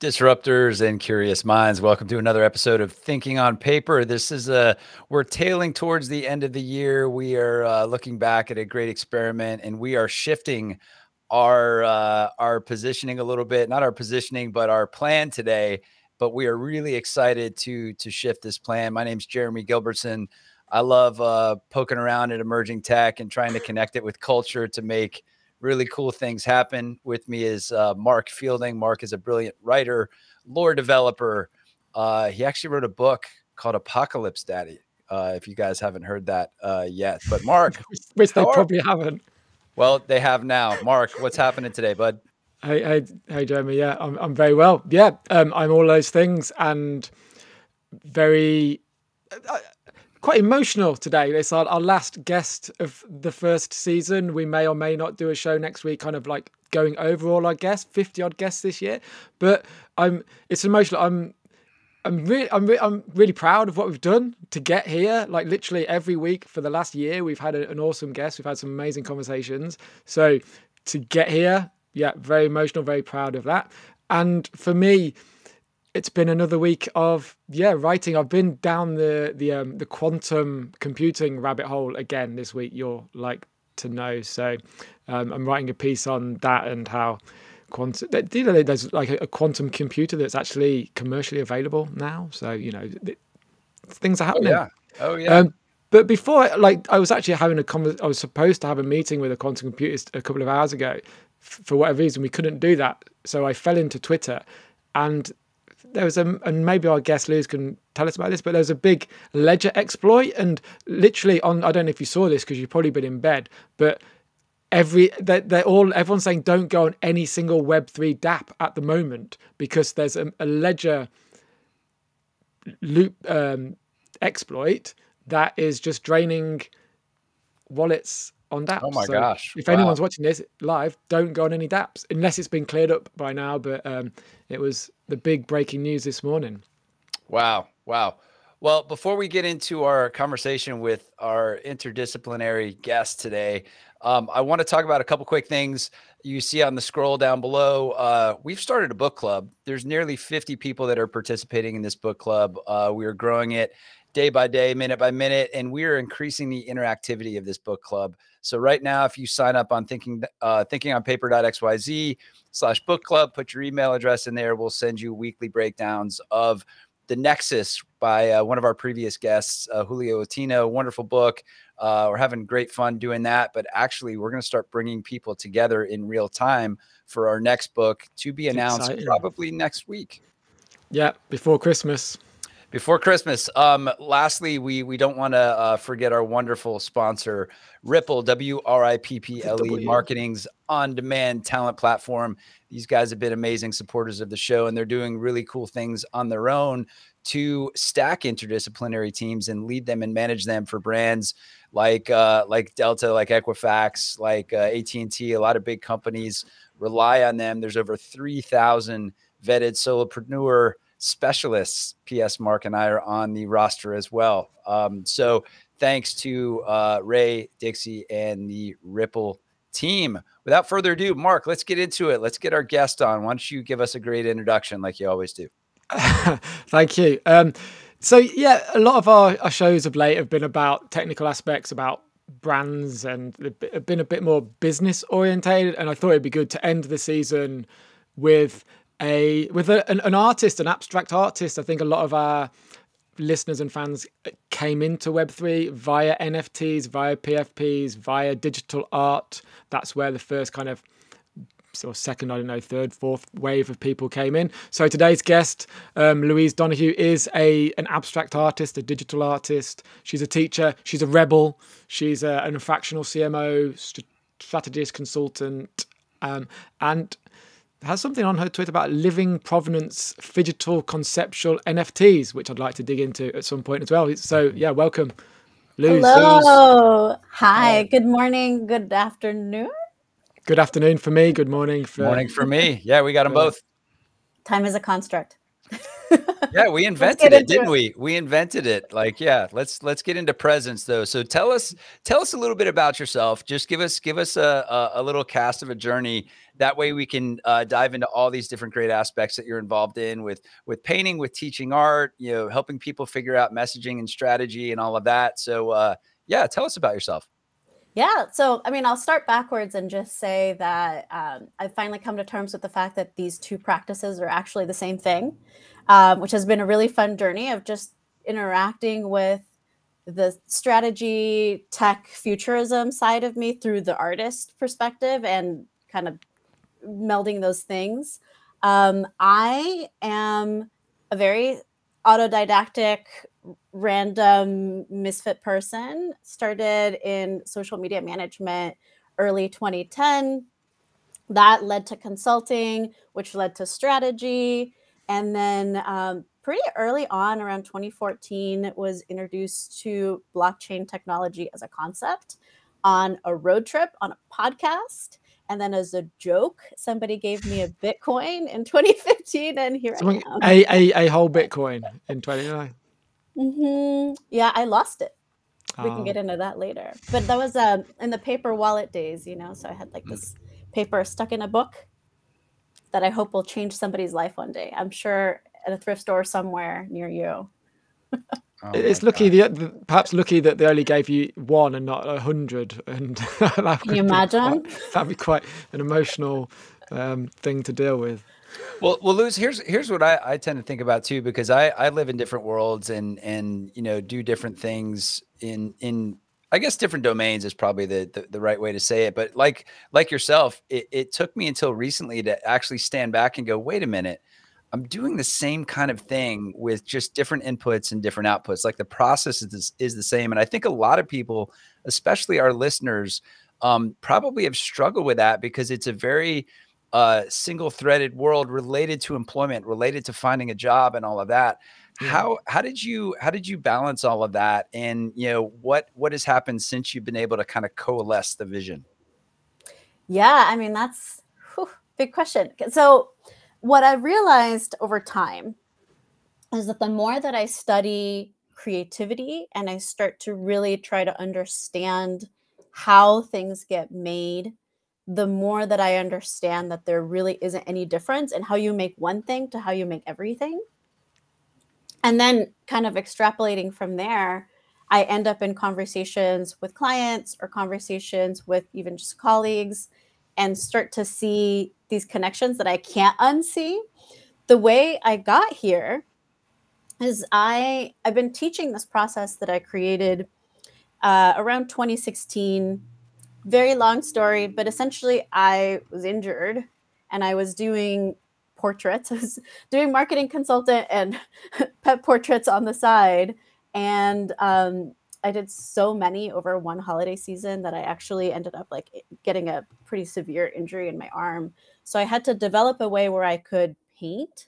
Disruptors and curious minds, welcome to another episode of Thinking on Paper. This is a we're tailing towards the end of the year. We are uh, looking back at a great experiment, and we are shifting our uh, our positioning a little bit. Not our positioning, but our plan today. But we are really excited to to shift this plan. My name is Jeremy Gilbertson. I love uh, poking around at emerging tech and trying to connect it with culture to make really cool things happen. With me is uh, Mark Fielding. Mark is a brilliant writer, lore developer. Uh, he actually wrote a book called Apocalypse Daddy. Uh, if you guys haven't heard that uh, yet, but Mark, which they probably haven't. Well, they have now. Mark, what's happening today, bud? Hey, hey, hey, Jeremy. Yeah, I'm, I'm very well. Yeah, um, I'm all those things and very. Uh, quite emotional today. It's our, our last guest of the first season. We may or may not do a show next week, kind of like going over all our guests, 50 odd guests this year. But I'm it's emotional. I'm I'm really I'm, re- I'm really proud of what we've done to get here. Like literally every week for the last year, we've had a, an awesome guest. We've had some amazing conversations. So to get here, yeah, very emotional, very proud of that. And for me, it's been another week of yeah writing. I've been down the the um, the quantum computing rabbit hole again this week. You're like to know. So um, I'm writing a piece on that and how quantum. You know, there's like a, a quantum computer that's actually commercially available now. So you know, it, things are oh, happening. Oh, yeah. Oh yeah. Um, but before, like, I was actually having a conversation. I was supposed to have a meeting with a quantum computer a couple of hours ago. For whatever reason, we couldn't do that. So I fell into Twitter, and there was a, and maybe our guest Luz can tell us about this, but there was a big ledger exploit, and literally on, I don't know if you saw this because you've probably been in bed, but every they're, they're, all everyone's saying don't go on any single Web3 DApp at the moment because there's a, a ledger loop um, exploit that is just draining wallets on dApps. Oh my so gosh! If wow. anyone's watching this live, don't go on any dApps unless it's been cleared up by now. But um, it was the big breaking news this morning. Wow! Wow! Well, before we get into our conversation with our interdisciplinary guest today, um, I want to talk about a couple quick things you see on the scroll down below. Uh, we've started a book club. There's nearly 50 people that are participating in this book club. Uh, we are growing it day by day, minute by minute, and we are increasing the interactivity of this book club. So right now, if you sign up on thinking uh, thinkingonpaper.xyz slash book club, put your email address in there. We'll send you weekly breakdowns of the Nexus by uh, one of our previous guests, uh, Julio Latino. Wonderful book. Uh, we're having great fun doing that, but actually, we're going to start bringing people together in real time for our next book to be announced probably next week. Yeah, before Christmas before Christmas. Um, lastly, we we don't want to uh, forget our wonderful sponsor, Wripple, W R I P P L E, marketing's on-demand talent platform. These guys have been amazing supporters of the show, and they're doing really cool things on their own to stack interdisciplinary teams and lead them and manage them for brands like uh, like Delta, like Equifax, like uh, AT and T. A lot of big companies rely on them. There's over three thousand vetted solopreneur specialists. PS Mark and I are on the roster as well. Um, so thanks to uh, Ray, Dixie, and the Wripple team. Without further ado, Mark, let's get into it. Let's get our guest on. Why don't you give us a great introduction like you always do? Thank you. Um, so, yeah, a lot of our, our, shows of late have been about technical aspects, about brands, and been a bit more business orientated. And I thought it'd be good to end the season with a with a, an, an artist, an abstract artist. I think a lot of our listeners and fans came into Web3 via NFTs, via PFPs, via digital art. That's where the first kind of or second, I don't know, third, fourth wave of people came in. So today's guest, um, Luz Donahue, is a an abstract artist, a digital artist. She's a teacher. She's a rebel. She's a, an fractional CMO, strategist, consultant, um, and has something on her Twitter about living provenance phygital conceptual NFTs, which I'd like to dig into at some point as well. So mm-hmm. yeah, welcome. Luz. Hello. Hi. Good morning. Good afternoon. Good afternoon for me. Good morning for morning for me. Yeah, we got them both. Time is a construct. yeah, we invented it, didn't it. we? We invented it. Like, yeah, let's let's get into presence though. So tell us tell us a little bit about yourself. Just give us give us a a, a little cast of a journey that way we can uh, dive into all these different great aspects that you're involved in with with painting, with teaching art, you know, helping people figure out messaging and strategy and all of that. So uh, yeah, tell us about yourself. Yeah. So, I mean, I'll start backwards and just say that um, I've finally come to terms with the fact that these two practices are actually the same thing, um, which has been a really fun journey of just interacting with the strategy, tech, futurism side of me through the artist perspective and kind of melding those things. Um, I am a very autodidactic random misfit person. Started in social media management early 2010. That led to consulting, which led to strategy. And then um, pretty early on, around 2014, was introduced to blockchain technology as a concept on a road trip on a podcast. And then as a joke, somebody gave me a Bitcoin in 2015, and here Someone, I am. A, a, a whole Bitcoin in 2009. Mm-hmm. Yeah, I lost it. We can get oh. into that later. But that was um, in the paper wallet days, you know. So I had like mm. this paper stuck in a book that I hope will change somebody's life one day. I'm sure at a thrift store somewhere near you. Oh it's lucky the, the, perhaps lucky that they only gave you one and not a hundred and can you imagine quite, that'd be quite an emotional um, thing to deal with. Well, well, Luz, here's here's what I, I tend to think about too, because I I live in different worlds and and you know do different things in in I guess different domains is probably the, the, the right way to say it. But like like yourself, it, it took me until recently to actually stand back and go, wait a minute, I'm doing the same kind of thing with just different inputs and different outputs. Like the process is is the same, and I think a lot of people, especially our listeners, um, probably have struggled with that because it's a very uh, single threaded world related to employment, related to finding a job and all of that. Yeah. How how did you how did you balance all of that? And you know what what has happened since you've been able to kind of coalesce the vision? Yeah, I mean that's whew, big question. So what I've realized over time is that the more that I study creativity and I start to really try to understand how things get made the more that I understand that there really isn't any difference in how you make one thing to how you make everything. And then kind of extrapolating from there, I end up in conversations with clients or conversations with even just colleagues and start to see these connections that I can't unsee. The way I got here is I I've been teaching this process that I created uh, around 2016 very long story, but essentially, I was injured and I was doing portraits. I was doing marketing consultant and pet portraits on the side. And um, I did so many over one holiday season that I actually ended up like getting a pretty severe injury in my arm. So I had to develop a way where I could paint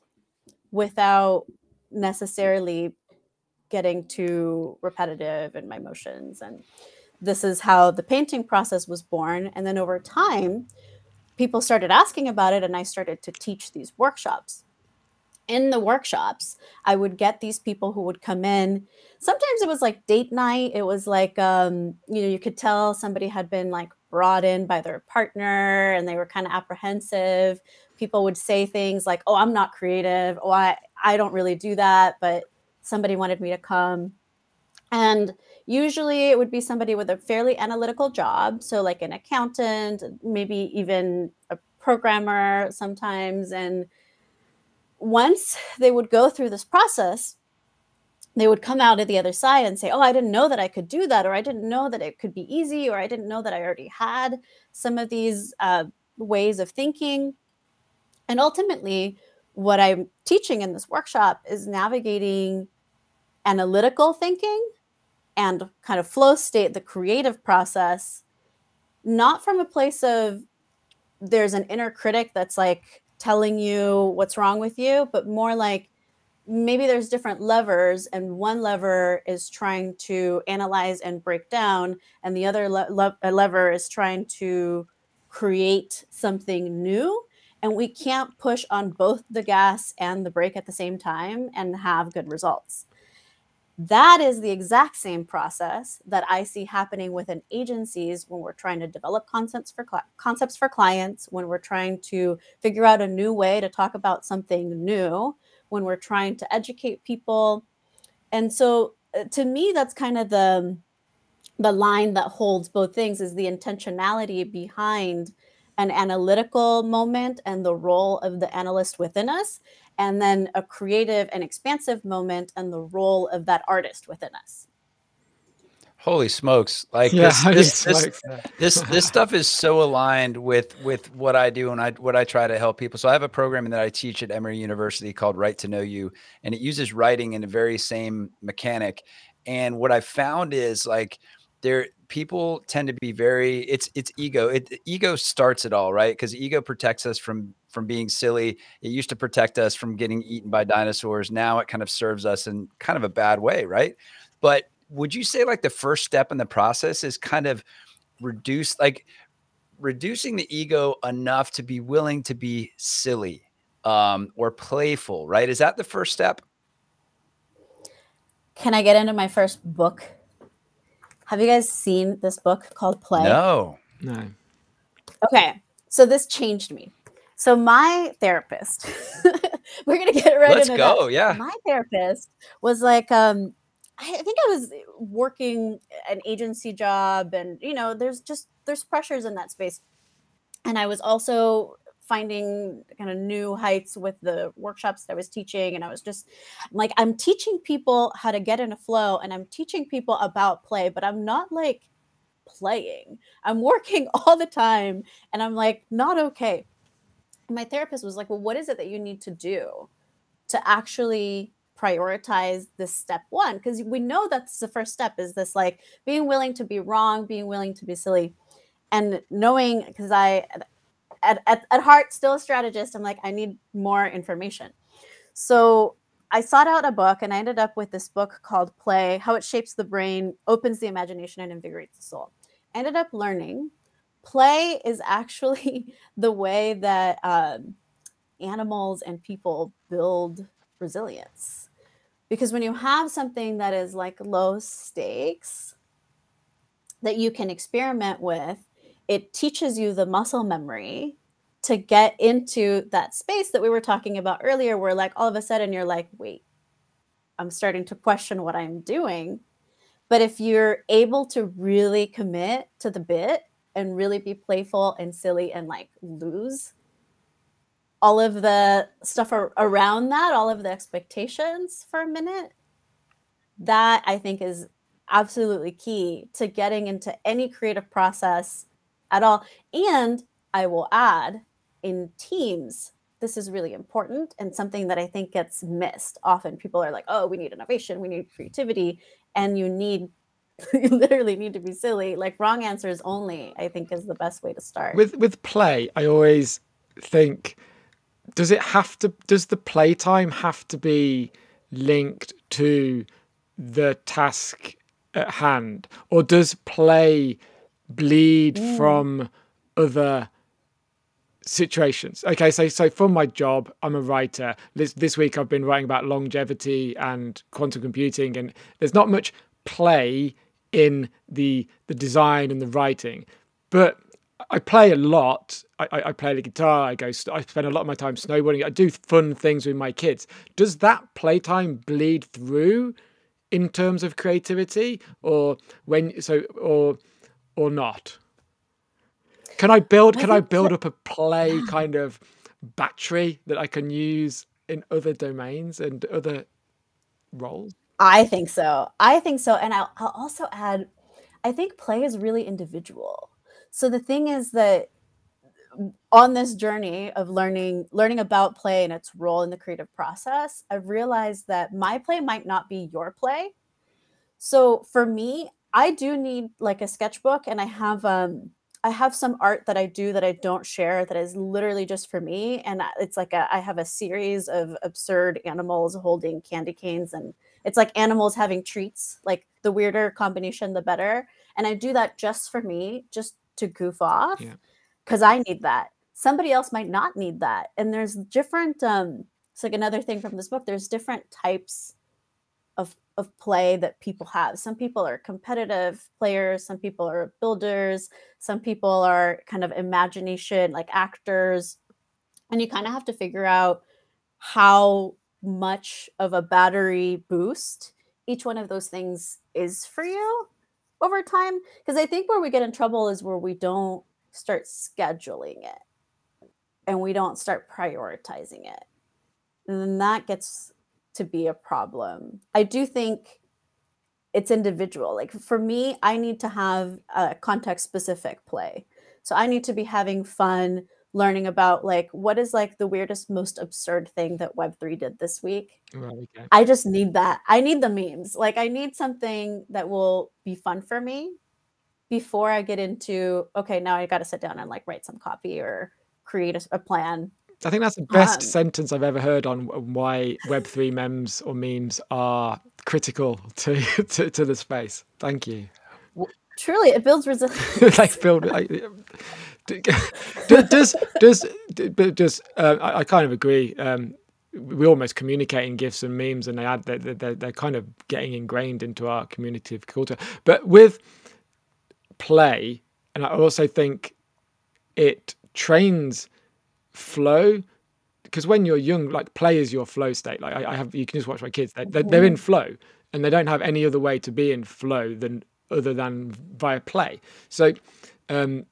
without necessarily getting too repetitive in my motions and this is how the painting process was born. And then over time, people started asking about it, and I started to teach these workshops. In the workshops, I would get these people who would come in. Sometimes it was like date night. It was like, um, you know, you could tell somebody had been like brought in by their partner and they were kind of apprehensive. People would say things like, oh, I'm not creative. Oh, I, I don't really do that, but somebody wanted me to come. And Usually it would be somebody with a fairly analytical job, so like an accountant, maybe even a programmer sometimes. And once they would go through this process, they would come out at the other side and say, Oh, I didn't know that I could do that, or I didn't know that it could be easy, or I didn't know that I already had some of these uh, ways of thinking. And ultimately, what I'm teaching in this workshop is navigating analytical thinking and kind of flow state, the creative process, not from a place of there's an inner critic that's like telling you what's wrong with you, but more like maybe there's different levers and one lever is trying to analyze and break down and the other le- le- uh, lever is trying to create something new and we can't push on both the gas and the brake at the same time and have good results that is the exact same process that I see happening within agencies when we're trying to develop concepts for concepts for clients, when we're trying to figure out a new way to talk about something new, when we're trying to educate people. And so uh, to me that's kind of the the line that holds both things is the intentionality behind an analytical moment and the role of the analyst within us and then a creative and expansive moment and the role of that artist within us. Holy smokes. Like yeah, this, this, this, uh, this, this stuff is so aligned with with what i do and i what i try to help people. So i have a program that i teach at emory university called Right to know you and it uses writing in the very same mechanic. And what i found is like there people tend to be very it's it's ego it ego starts it all right because ego protects us from from being silly. It used to protect us from getting eaten by dinosaurs. Now it kind of serves us in kind of a bad way, right? But would you say like the first step in the process is kind of reduce like reducing the ego enough to be willing to be silly um, or playful, right? Is that the first step? Can I get into my first book? Have you guys seen this book called Play? No. No. Okay. So this changed me. So my therapist, we're gonna get right Let's into go. that. Yeah. My therapist was like, um, I think I was working an agency job, and you know, there's just there's pressures in that space, and I was also finding kind of new heights with the workshops that I was teaching. And I was just like, I'm teaching people how to get in a flow and I'm teaching people about play, but I'm not like playing. I'm working all the time and I'm like, not okay my therapist was like, well, what is it that you need to do to actually prioritize this step one? Because we know that's the first step is this like being willing to be wrong, being willing to be silly, and knowing because I at, at, at heart still a strategist, I'm like, I need more information. So I sought out a book and I ended up with this book called Play How It Shapes the Brain, Opens the Imagination, and Invigorates the Soul. I ended up learning play is actually the way that um, animals and people build resilience. Because when you have something that is like low stakes that you can experiment with, it teaches you the muscle memory to get into that space that we were talking about earlier, where like all of a sudden you're like, wait, I'm starting to question what I'm doing. But if you're able to really commit to the bit and really be playful and silly and like lose all of the stuff ar- around that, all of the expectations for a minute, that I think is absolutely key to getting into any creative process at all. And I will add in teams, this is really important and something that I think gets missed. Often people are like, oh, we need innovation, we need creativity, and you need you literally need to be silly. Like wrong answers only, I think is the best way to start. With with play, I always think does it have to does the playtime have to be linked to the task at hand or does play bleed from other situations okay so so for my job i'm a writer this this week i've been writing about longevity and quantum computing and there's not much play in the the design and the writing. But I play a lot. I, I play the guitar. I go. I spend a lot of my time snowboarding. I do fun things with my kids. Does that playtime bleed through in terms of creativity, or when so, or or not? Can I build? Can I build up a play kind of battery that I can use in other domains and other roles? I think so. I think so. And I'll, I'll also add, I think play is really individual. So the thing is that on this journey of learning learning about play and its role in the creative process, I've realized that my play might not be your play. So for me, I do need like a sketchbook and I have um I have some art that I do that I don't share that is literally just for me and it's like a I have a series of absurd animals holding candy canes and it's like animals having treats like the weirder combination the better and i do that just for me just to goof off because i need that. Somebody else might not need that and there's different um it's like another thing from this book there's different types of of play that people have. Some people are competitive players, some people are builders, some people are kind of imagination, like actors. And you kind of have to figure out how much of a battery boost each one of those things is for you over time. Because I think where we get in trouble is where we don't start scheduling it and we don't start prioritizing it. And then that gets to be a problem. I do think it's individual. Like for me, I need to have a context specific play. So I need to be having fun learning about like what is like the weirdest most absurd thing that web3 did this week right, okay. i just need that i need the memes like i need something that will be fun for me before i get into okay now i got to sit down and like write some copy or create a, a plan I think that's the best um, sentence I've ever heard on why Web3 memes or memes are critical to, to, to the space. Thank you. Truly, it builds resilience. like build. Like, does does does uh, I, I, kind of agree. Um, we almost communicate in gifs and memes, and they add they're, they're, they're kind of getting ingrained into our community of culture. But with play, and I also think it trains flow because when you're young, like play is your flow state. Like I, I have, you can just watch my kids; they're, they're, they're, in flow, and they don't have any other way to be in flow than other than via play. So, um,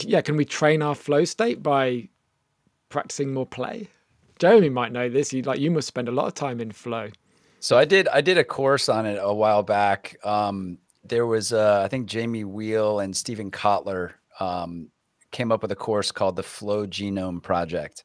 yeah, can we train our flow state by practicing more play? Jeremy might know this. You like you must spend a lot of time in flow. So I did. I did a course on it a while back. Um, there was, uh, I think, Jamie Wheal and Steven Kotler um, came up with a course called the Flow Genome Project,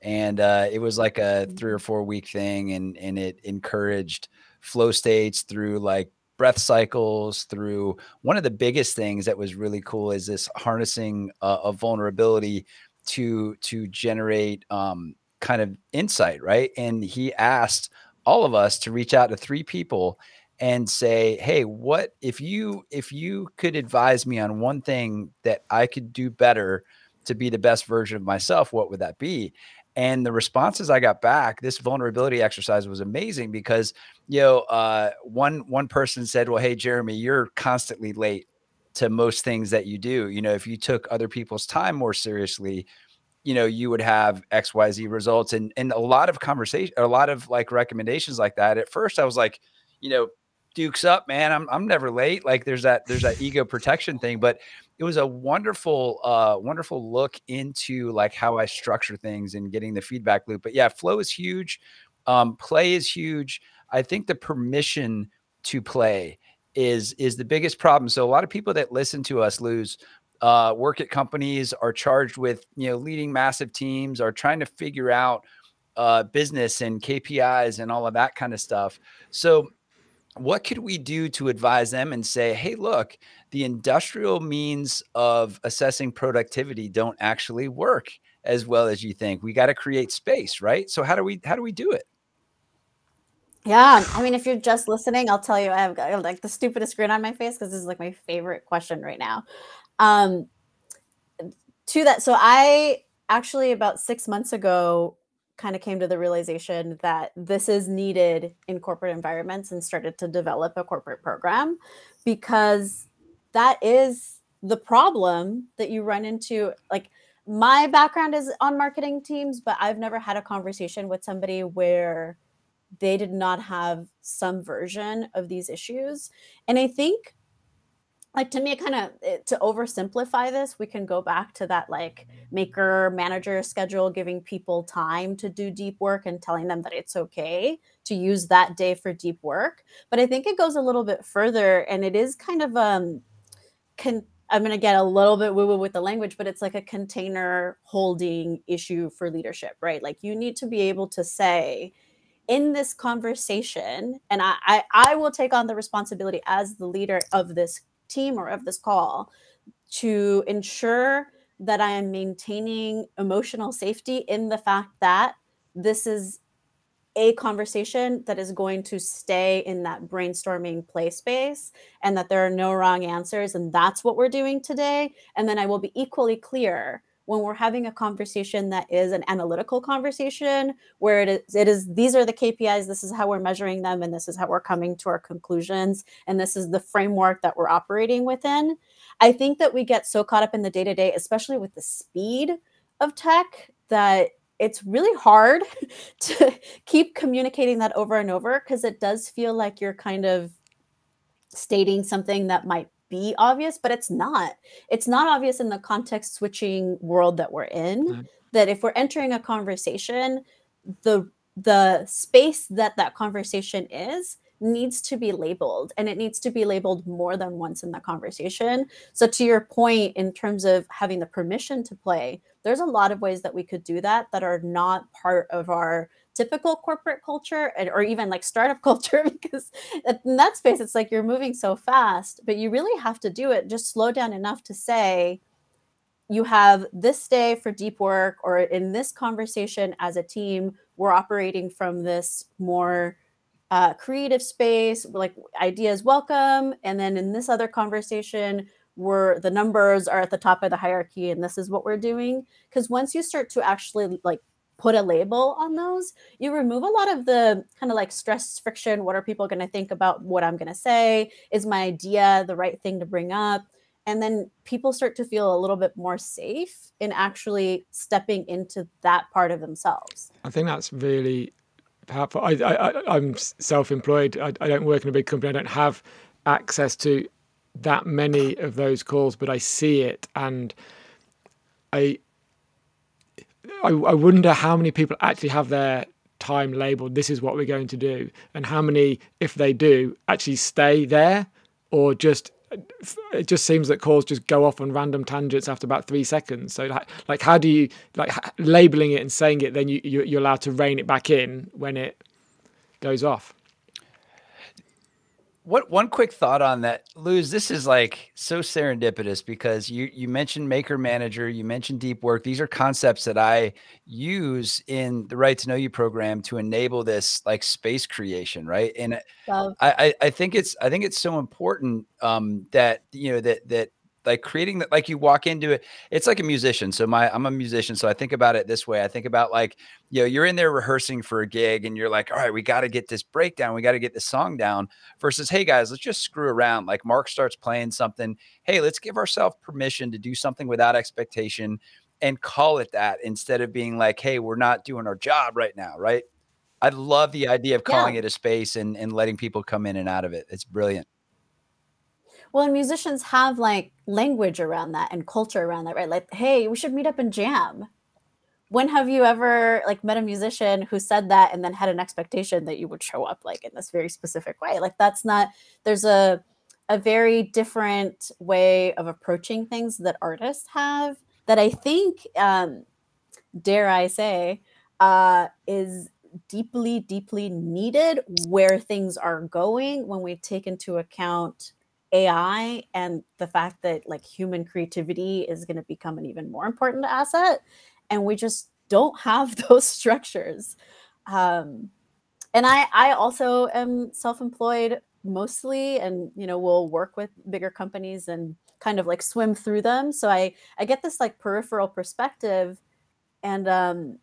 and uh, it was like a mm. three or four week thing, and and it encouraged flow states through like breath cycles through one of the biggest things that was really cool is this harnessing uh, of vulnerability to to generate um, kind of insight right and he asked all of us to reach out to three people and say, "Hey, what if you if you could advise me on one thing that I could do better to be the best version of myself, what would that be?" And the responses I got back, this vulnerability exercise was amazing because you know, uh, one one person said, "Well, hey, Jeremy, you're constantly late to most things that you do. You know, if you took other people's time more seriously." you know you would have xyz results and and a lot of conversation a lot of like recommendations like that at first i was like you know Duke's up, man. I'm I'm never late. Like there's that there's that ego protection thing, but it was a wonderful uh wonderful look into like how I structure things and getting the feedback loop. But yeah, flow is huge. Um play is huge. I think the permission to play is is the biggest problem. So a lot of people that listen to us lose uh, work at companies are charged with you know leading massive teams are trying to figure out uh, business and KPIs and all of that kind of stuff. So what could we do to advise them and say, hey, look, the industrial means of assessing productivity don't actually work as well as you think. We got to create space, right? So how do we how do we do it? Yeah, I mean, if you're just listening, I'll tell you, I have got like the stupidest grin on my face because this is like my favorite question right now. Um, to that, so I actually about six months ago kind of came to the realization that this is needed in corporate environments and started to develop a corporate program because that is the problem that you run into like my background is on marketing teams but i've never had a conversation with somebody where they did not have some version of these issues. And i think like to me it kind of to oversimplify this we can go back to that like maker manager schedule giving people time to do deep work and telling them that it's okay to use that day for deep work. But i think it goes a little bit further and it is kind of um con- i'm going to get a little bit woo woo with the language but it's like a container holding issue for leadership right? Like you need to be able to say in this conversation and I, I, I will take on the responsibility as the leader of this team or of this call to ensure that I am maintaining emotional safety in the fact that this is a conversation that is going to stay in that brainstorming play space and that there are no wrong answers and that's what we're doing today and then i will be equally clear when we're having a conversation that is an analytical conversation where it is, it is these are the KPIs, this is how we're measuring them, and this is how we're coming to our conclusions, and this is the framework that we're operating within. I think that we get so caught up in the day to day, especially with the speed of tech, that it's really hard to keep communicating that over and over because it does feel like you're kind of stating something that might be obvious, but it's not. It's not obvious in the context switching world that we're in. Mm-hmm. That if we're entering a conversation, the the space that that conversation is needs to be labeled and it needs to be labeled more than once in the conversation. So, to your point, in terms of having the permission to play, there's a lot of ways that we could do that that are not part of our typical corporate culture or even like startup culture because in that space it's like you're moving so fast but you really have to do it just slow down enough to say you have this day for deep work or in this conversation as a team we're operating from this more uh, creative space like ideas welcome and then in this other conversation we're the numbers are at the top of the hierarchy and this is what we're doing. Because once you start to actually like put a label on those, you remove a lot of the kind of like stress friction. What are people going to think about what I'm going to say? Is my idea the right thing to bring up? And then people start to feel a little bit more safe in actually stepping into that part of themselves. I think that's really powerful. I, I, I'm self-employed. I, I don't work in a big company. I don't have access to that many of those calls, but I see it and I I, I wonder how many people actually have their time labeled this is what we're going to do and how many if they do actually stay there or just it just seems that calls just go off on random tangents after about three seconds. So like, like how do you like labeling it and saying it then you you're allowed to rein it back in when it goes off what one quick thought on that, Luz? This is like so serendipitous because you you mentioned maker manager, you mentioned deep work. These are concepts that I use in the Right to Know You program to enable this like space creation, right? And I, I I think it's I think it's so important um, that you know that that like creating that like you walk into it it's like a musician so my i'm a musician so i think about it this way i think about like you know you're in there rehearsing for a gig and you're like all right we got to get this breakdown we got to get this song down versus hey guys let's just screw around like mark starts playing something hey let's give ourselves permission to do something without expectation and call it that instead of being like hey we're not doing our job right now right i love the idea of calling yeah. it a space and, and letting people come in and out of it it's brilliant well, and musicians have like language around that and culture around that, right? Like, hey, we should meet up and jam. When have you ever like met a musician who said that and then had an expectation that you would show up like in this very specific way? Like that's not there's a a very different way of approaching things that artists have that I think um dare I say uh is deeply deeply needed where things are going when we take into account AI and the fact that like human creativity is going to become an even more important asset. And we just don't have those structures. Um, and I, I also am self-employed mostly and you know will work with bigger companies and kind of like swim through them so i i get this like peripheral perspective and um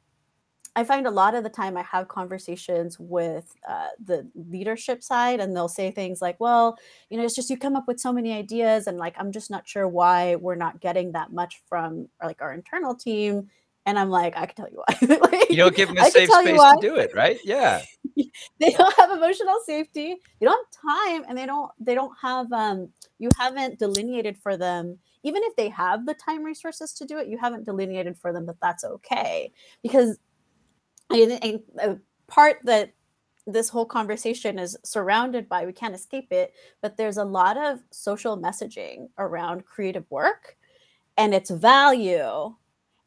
I find a lot of the time I have conversations with uh, the leadership side, and they'll say things like, "Well, you know, it's just you come up with so many ideas, and like I'm just not sure why we're not getting that much from like our internal team." And I'm like, I can tell you why. like, you don't give them a safe space to do it, right? Yeah. they don't have emotional safety. They don't have time, and they don't. They don't have. Um, you haven't delineated for them even if they have the time resources to do it, you haven't delineated for them that that's okay because and a part that this whole conversation is surrounded by we can't escape it but there's a lot of social messaging around creative work and its value.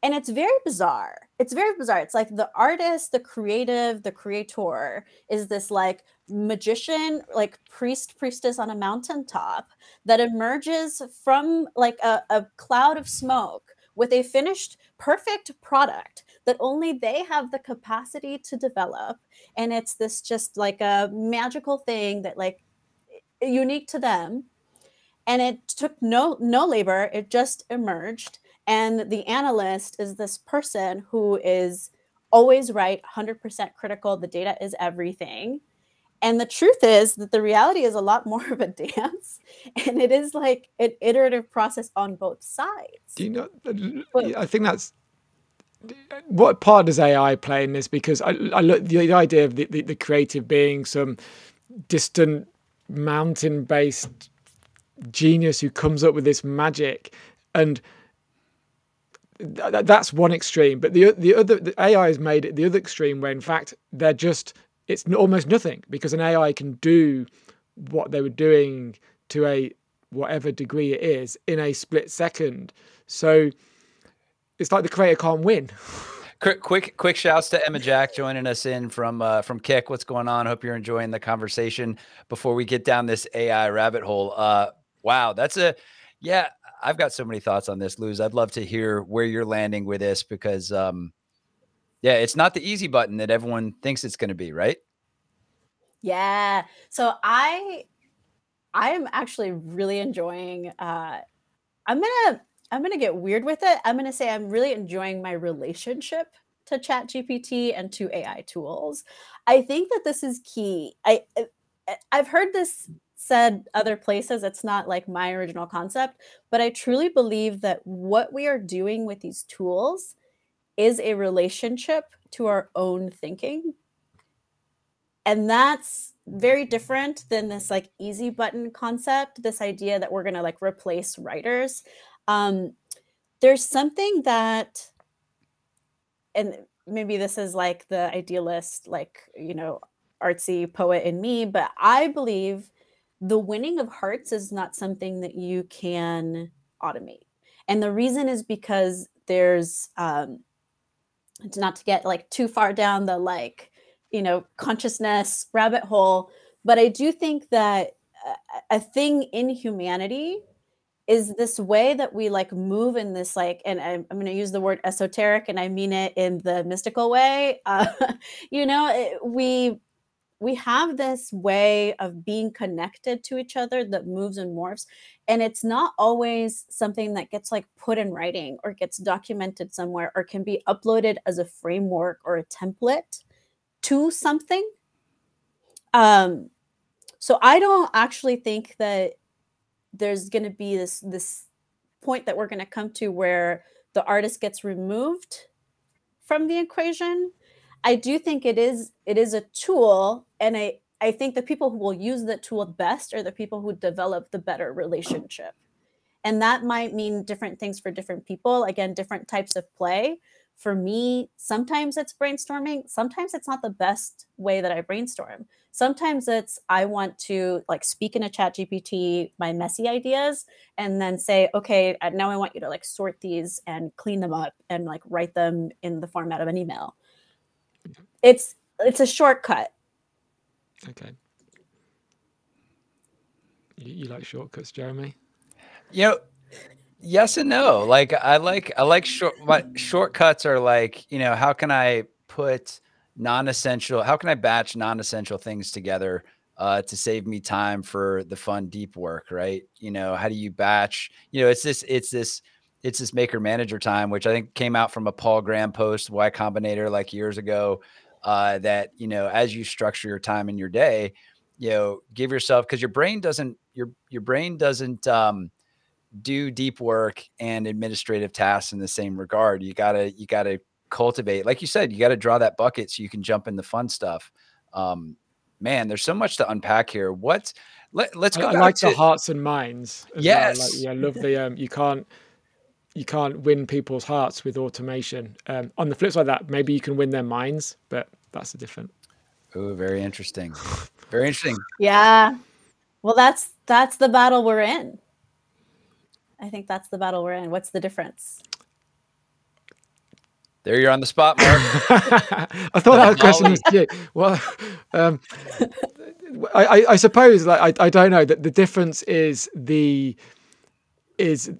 And it's very bizarre. It's very bizarre. It's like the artist the creative the creator is this like magician like priest priestess on a mountaintop that emerges from like a, a cloud of smoke with a finished perfect product that only they have the capacity to develop and it's this just like a magical thing that like unique to them and it took no no labor it just emerged And the analyst is this person who is always right, 100% critical. The data is everything. And the truth is that the reality is a lot more of a dance. And it is like an iterative process on both sides. Do you know? Uh, I think that's what part does AI play in this? Because I, I look the, the idea of the, the, the creative being some distant mountain based genius who comes up with this magic and th- that's one extreme but the the other the AI has made it the other extreme where in fact they're just it's almost nothing because an AI can do what they were doing to a whatever degree it is in a split second so it's like the creator can't win Quick, quick, quick shouts to Emma Jack joining us in from uh, from Kick. What's going on? Hope you're enjoying the conversation. Before we get down this AI rabbit hole, uh, wow, that's a yeah. I've got so many thoughts on this, Luz. I'd love to hear where you're landing with this because, um, yeah, it's not the easy button that everyone thinks it's going to be, right? Yeah. So I, I am actually really enjoying. Uh, I'm gonna I'm gonna get weird with it. I'm gonna say I'm really enjoying my relationship to Chat GPT and to AI tools. I think that this is key. I I've heard this said other places. It's not like my original concept, but I truly believe that what we are doing with these tools is a relationship to our own thinking. And that's very different than this like easy button concept, this idea that we're going to like replace writers. Um, there's something that, and maybe this is like the idealist, like, you know, artsy poet in me, but I believe the winning of hearts is not something that you can automate. And the reason is because there's, um, not to get like too far down the like, you know, consciousness rabbit hole, but I do think that a thing in humanity is this way that we like move in this like and i'm, I'm going to use the word esoteric and i mean it in the mystical way uh, you know it, we we have this way of being connected to each other that moves and morphs and it's not always something that gets like put in writing or gets documented somewhere or can be uploaded as a framework or a template to something. Um so i don't actually think that there's going to be this this point that we're going to come to where the artist gets removed from the equation. I do think it is it is a tool and i i think the people who will use the tool best are the people who develop the better relationship. And that might mean different things for different people again different types of play for me sometimes it's brainstorming sometimes it's not the best way that i brainstorm. Sometimes it's i want to like speak in a chat gpt my messy ideas and then say okay now i want you to like sort these and clean them up and like write them in the format of an email. Mm-hmm. It's it's a shortcut. Okay. You, you like shortcuts jeremy? You know yes and no. Like i like i like short my shortcuts are like you know how can i put non-essential how can i batch non-essential things together uh, to save me time for the fun deep work right? You know how do you batch you know it's this it's this it's this maker manager time which i think came out from a paul graham post y combinator like years ago uh, that you know as you structure your time in your day you know give yourself because your brain doesn't your your brain doesn't um, do deep work and administrative tasks in the same regard. You gotta you gotta cultivate like you said you got to draw that bucket so you can jump in the fun stuff. Um man there's so much to unpack here. What let, us go i, I like to, the hearts and minds yes well. like, yeah, i love the um you can't you can't win people's hearts with automation. Um on the flip side of that maybe you can win their minds but that's a different oh very interesting. Very interesting. Yeah. Well that's that's the battle we're in i think that's the battle we're in what's the difference there you're on the spot, Mark. I thought that question was you. Well, um, I, I, I, suppose like I, I don't know that the difference is the is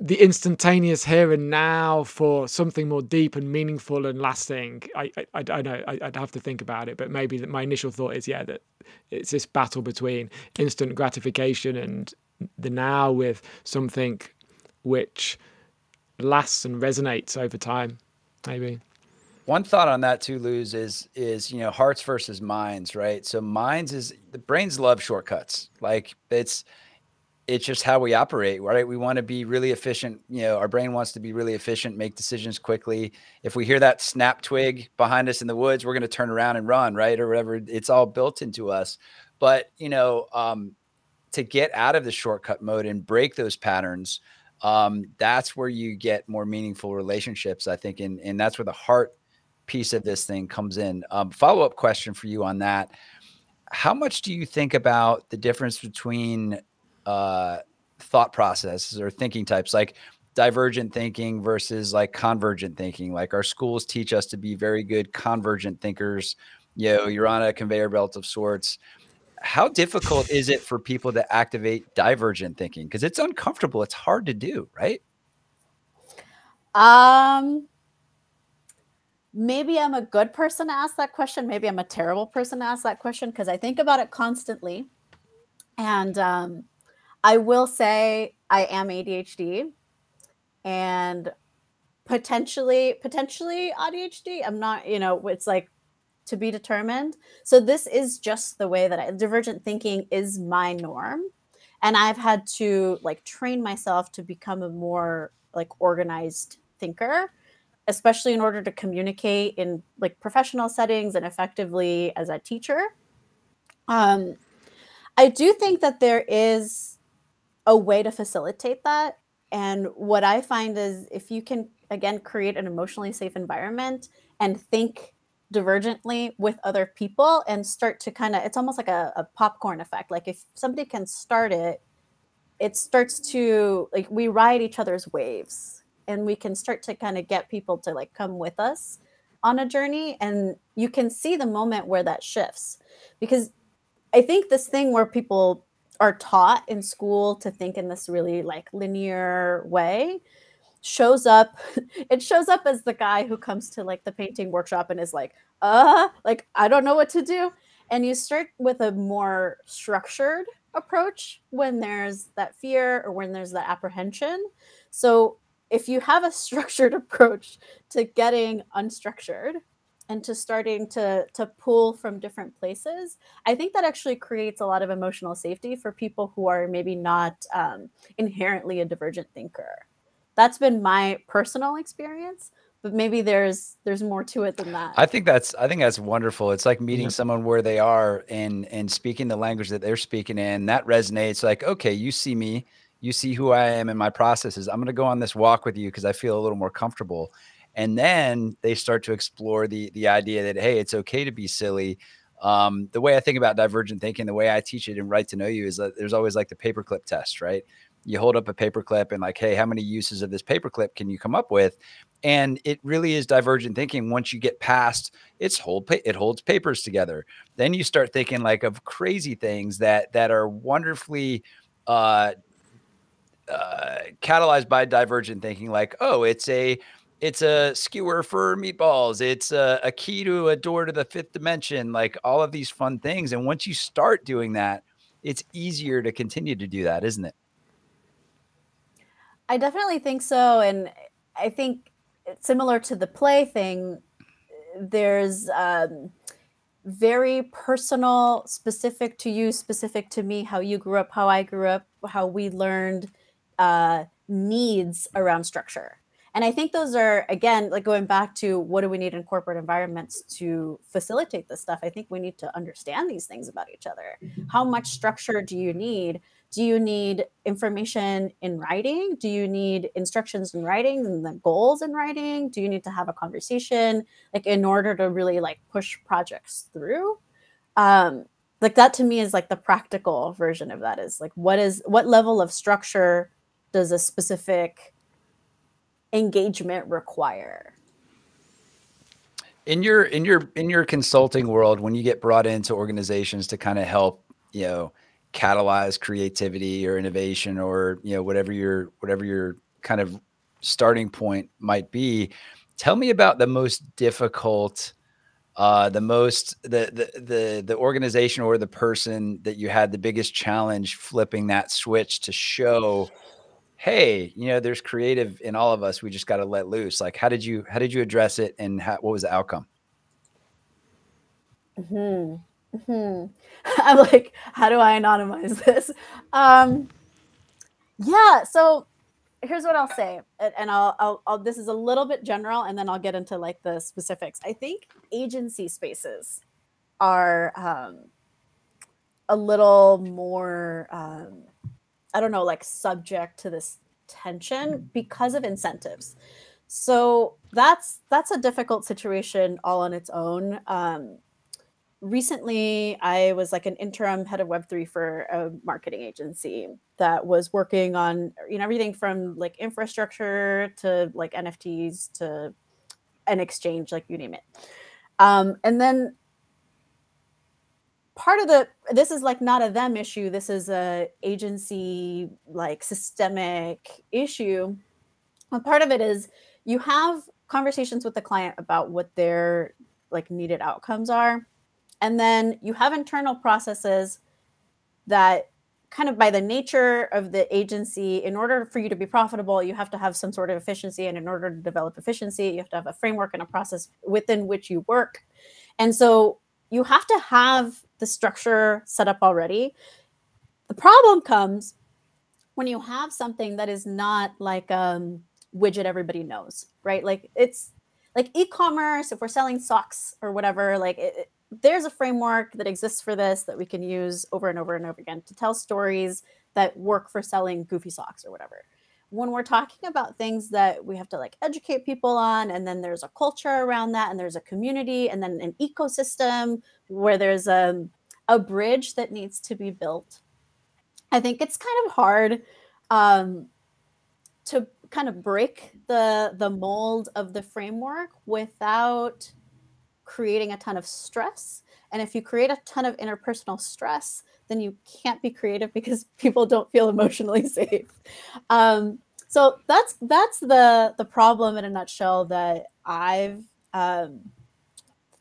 the instantaneous here and now for something more deep and meaningful and lasting. I I, I don't know. I, would have to think about it, but maybe that my initial thought is yeah that it's this battle between instant gratification and the now with something which lasts and resonates over time. Maybe. One thought on that too, Luz, is is you know hearts versus minds, right? So minds is the brains love shortcuts. Like it's it's just how we operate, right? We want to be really efficient. You know, our brain wants to be really efficient, make decisions quickly. If we hear that snap twig behind us in the woods, we're going to turn around and run, right? Or whatever. It's all built into us. But you know, um, to get out of the shortcut mode and break those patterns, um, that's where you get more meaningful relationships, I think, and and that's where the heart piece of this thing comes in. Um, Follow up question for you on that: How much do you think about the difference between uh, thought processes or thinking types, like divergent thinking versus like convergent thinking? Like our schools teach us to be very good convergent thinkers. You know, you're on a conveyor belt of sorts how difficult is it for people to activate divergent thinking? Because it's uncomfortable it's hard to do right? Um maybe i'm a good person to ask that question maybe i'm a terrible person to ask that question because i think about it constantly. And um i will say i am adhd and potentially potentially adhd i'm not you know it's like to be determined. So this is just the way that I, divergent thinking is my norm. And I've had to like train myself to become a more like organized thinker, especially in order to communicate in like professional settings and effectively as a teacher. Um, I do think that there is a way to facilitate that. And what I find is if you can, again, create an emotionally safe environment and think divergently with other people and start to kind of it's almost like a, a, popcorn effect. Like if somebody can start it it starts to like we ride each other's waves and we can start to kind of get people to like come with us on a journey and you can see the moment where that shifts. Because i think this thing where people are taught in school to think in this really like linear way shows up it shows up as the guy who comes to like the painting workshop and is like uh like i don't know what to do. And you start with a more structured approach when there's that fear or when there's that apprehension. So if you have a structured approach to getting unstructured and to starting to to pull from different places i think that actually creates a lot of emotional safety for people who are maybe not um, inherently a divergent thinker that's been my personal experience but maybe there's there's more to it than that. I think that's i think that's wonderful. It's like meeting yeah. someone where they are and and speaking the language that they're speaking in that resonates like okay you see me. You see who i am and my processes. I'm going to go on this walk with you because i feel a little more comfortable. And then they start to explore the the idea that hey it's okay to be silly. Um, the way i think about divergent thinking the way i teach it in right to know you is that there's always like the paperclip test right you hold up a paperclip and like, hey, how many uses of this paperclip can you come up with? And it really is divergent thinking. Once you get past its hold, it holds papers together. Then you start thinking like of crazy things that that are wonderfully uh, uh, catalyzed by divergent thinking. Like, oh, it's a it's a skewer for meatballs. It's a, a key to a door to the fifth dimension. Like all of these fun things. And once you start doing that, it's easier to continue to do that, isn't it? I definitely think so. And I think similar to the play thing, there's um, very personal, specific to you, specific to me, how you grew up, how I grew up, how we learned uh, needs around structure. And I think those are, again, like going back to what do we need in corporate environments to facilitate this stuff? I think we need to understand these things about each other. How much structure do you need do you need information in writing? Do you need instructions in writing and the goals in writing? Do you need to have a conversation? Like in order to really like push projects through? Um like that to me is like the practical version of that is like what is what level of structure does a specific engagement require? In your in your in your consulting world when you get brought into organizations to kind of help you know catalyze creativity or innovation or you know whatever your whatever your kind of starting point might be tell me about the most difficult uh the most the the the, the organization or the person that you had the biggest challenge flipping that switch to show hey, you know, there's creative in all of us. We just got to let loose. Like, how did you how did you address it, and how, what was the outcome? Hmm. Hmm. I'm like, how do I anonymize this? Um, yeah. So here's what I'll say, and I'll, I'll, I'll, this is a little bit general, and then I'll get into like the specifics. I think agency spaces are um, a little more, um, I don't know, like subject to this tension because of incentives. So that's that's a difficult situation all on its own. Um, recently i was like an interim head of web3 for a marketing agency that was working on you know everything from like infrastructure to like nfts to an exchange like you name it. Um, and then part of the this is like not a them issue this is a agency like systemic issue. A part of it is you have conversations with the client about what their like needed outcomes are and then you have internal processes that kind of by the nature of the agency, in order for you to be profitable, you have to have some sort of efficiency. And in order to develop efficiency, you have to have a framework and a process within which you work. And so you have to have the structure set up already. The problem comes when you have something that is not like um widget everybody knows, right? Like it's like e-commerce, if we're selling socks or whatever, like it, there's a framework that exists for this that we can use over and over and over again to tell stories that work for selling goofy socks or whatever. When we're talking about things that we have to like educate people on, and then there's a culture around that, and there's a community, and then an ecosystem where there's a, a bridge that needs to be built. I think it's kind of hard um, to kind of break the the mold of the framework without creating a ton of stress. And if you create a ton of interpersonal stress, then you can't be creative because people don't feel emotionally safe. Um, so that's that's the the problem in a nutshell that I've um,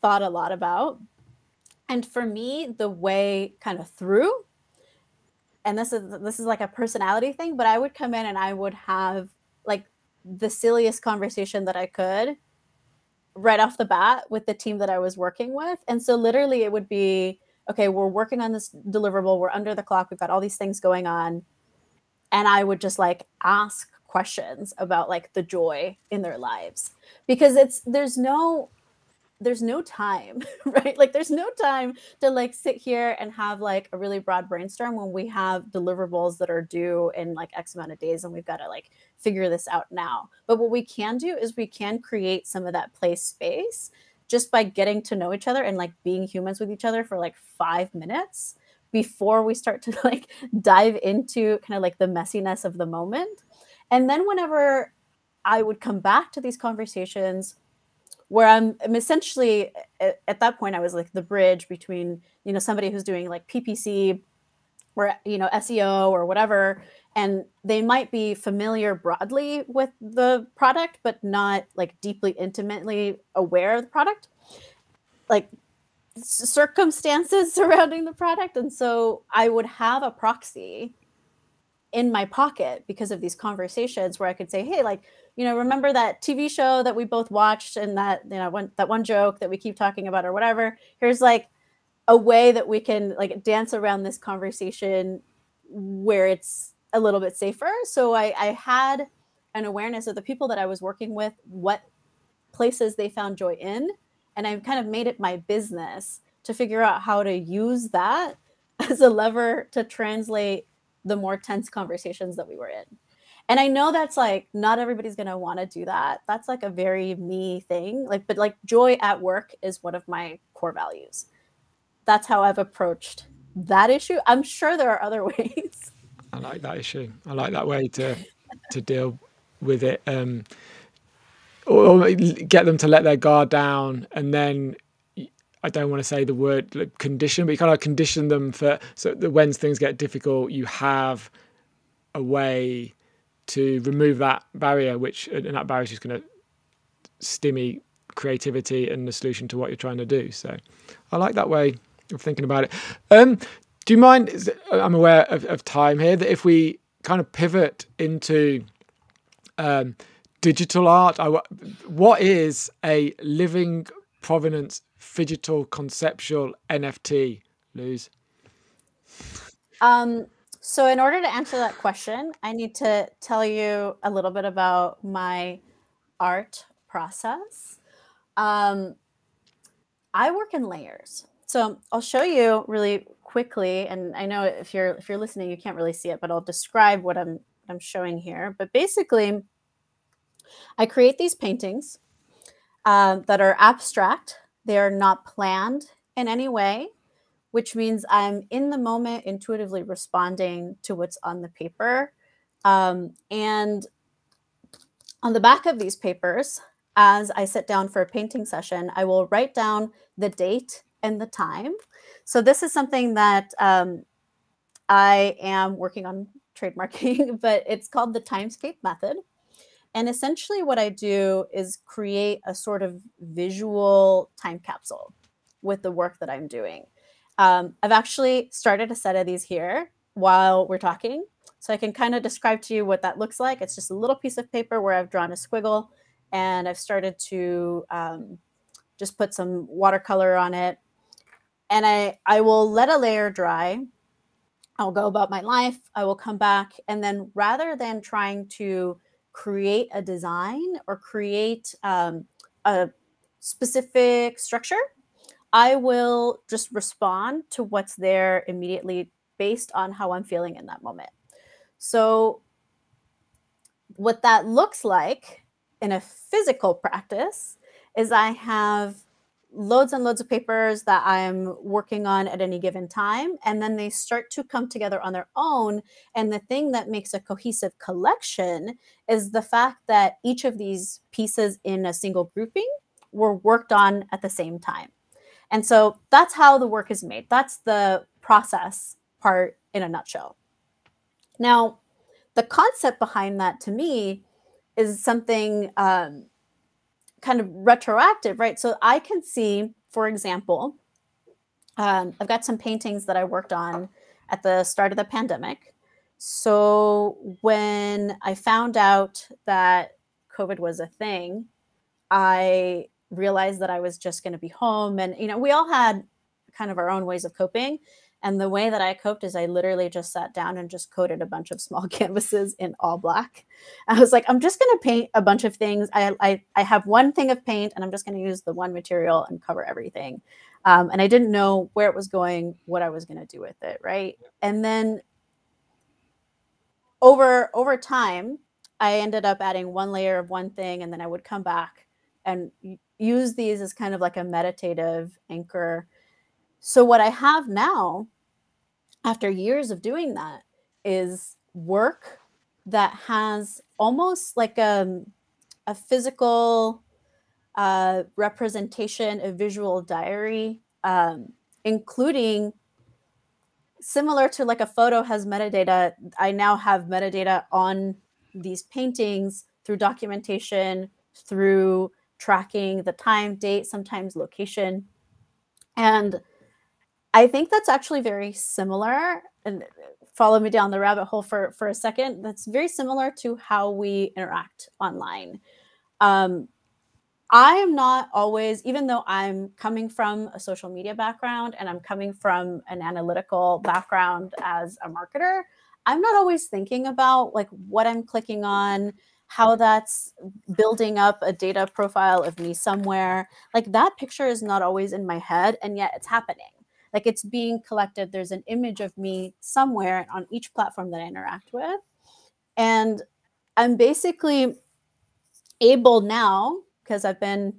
thought a lot about. And for me, the way kind of through, and this is this is like a personality thing, but I would come in and I would have like the silliest conversation that I could right off the bat with the team that I was working with. And so literally it would be, okay, we're working on this deliverable, we're under the clock, we've got all these things going on. And I would just like ask questions about like the joy in their lives because it's there's no there's no time right? Like there's no time to like sit here and have like a really broad brainstorm when we have deliverables that are due in like x amount of days and we've got to like figure this out now. But what we can do is we can create some of that play space just by getting to know each other and like being humans with each other for like five minutes before we start to like dive into kind of like the messiness of the moment. And then whenever i would come back to these conversations where I'm, I'm essentially at, at, that point I was like the bridge between you know somebody who's doing like PPC or you know SEO or whatever and they might be familiar broadly with the product but not like deeply intimately aware of the product. Like circumstances surrounding the product and so I would have a proxy in my pocket because of these conversations where I could say hey like you know, remember that TV show that we both watched and that, you know, one, that one joke that we keep talking about or whatever. Here's like a way that we can like dance around this conversation where it's a little bit safer. So I, I had an awareness of the people that I was working with, what places they found joy in. And I kind of made it my business to figure out how to use that as a lever to translate the more tense conversations that we were in. And i know that's like not everybody's going to want to do that. That's like a very me thing. Like but like joy at work is one of my core values. That's how i've approached that issue. I'm sure there are other ways. I like that issue. I like that way to to deal with it um or, or get them to let their guard down and then I don't want to say the word like condition, but you kind of condition them for so that when things get difficult, you have a way to remove that barrier, which and that barrier is just going to stimulate creativity and the solution to what you're trying to do. So I like that way of thinking about it. Um, do you mind? I'm aware of, of time here that if we kind of pivot into um, digital art. I, what is a living provenance phygital conceptual NFT, Luz? Um, so, in order to answer that question, I need to tell you a little bit about my art process. Um, I work in layers. So, I'll show you really quickly, and I know if you're if you're listening, you can't really see it, but I'll describe what I'm I'm showing here. But basically, I create these paintings uh, that are abstract. They are not planned in any way which means I'm in the moment intuitively responding to what's on the paper. Um, and on the back of these papers, as I sit down for a painting session, I will write down the date and the time. So this is something that um, I am working on trademarking, but it's called the timescape method. And essentially, what I do is create a sort of visual time capsule with the work that I'm doing. Um, I've actually started a set of these here while we're talking. So I can kind of describe to you what that looks like. It's just a little piece of paper where I've drawn a squiggle and I've started to um, just put some watercolor on it. And I, I will let a layer dry. I'll go about my life. I will come back. And then rather than trying to create a design or create um, a specific structure, I will just respond to what's there immediately based on how I'm feeling in that moment. So, what that looks like in a physical practice is I have loads and loads of papers that I'm working on at any given time. And then they start to come together on their own. And the thing that makes a cohesive collection is the fact that each of these pieces in a single grouping were worked on at the same time. And so that's how the work is made. That's the process part in a nutshell. Now, the concept behind that to me is something um, kind of retroactive, right? So I can see, for example, um, I've got some paintings that I worked on at the start of the pandemic. So when I found out that COVID was a thing, I realized that I was just going to be home. And, you know, we all had kind of our own ways of coping. And the way that I coped is I literally just sat down and just coated a bunch of small canvases in all black. I was like, I'm just going to paint a bunch of things. I, I, I have one thing of paint and I'm just going to use the one material and cover everything. Um, and I didn't know where it was going, what I was going to do with it. Right. And then over over time, I ended up adding one layer of one thing and then I would come back and use these as kind of like a meditative anchor. So, what I have now, after years of doing that, is work that has almost like a, a physical uh, representation, a visual diary, um, including similar to like a photo has metadata. I now have metadata on these paintings through documentation, through tracking the time, date, sometimes location. And I think that's actually very similar. And follow me down the rabbit hole for, for a second. That's very similar to how we interact online. Um, I am not always, even though I'm coming from a social media background and I'm coming from an analytical background as a marketer, I'm not always thinking about like what I'm clicking on, how that's building up a data profile of me somewhere. Like that picture is not always in my head, and yet it's happening. Like it's being collected. There's an image of me somewhere on each platform that I interact with. And I'm basically able now, because I've been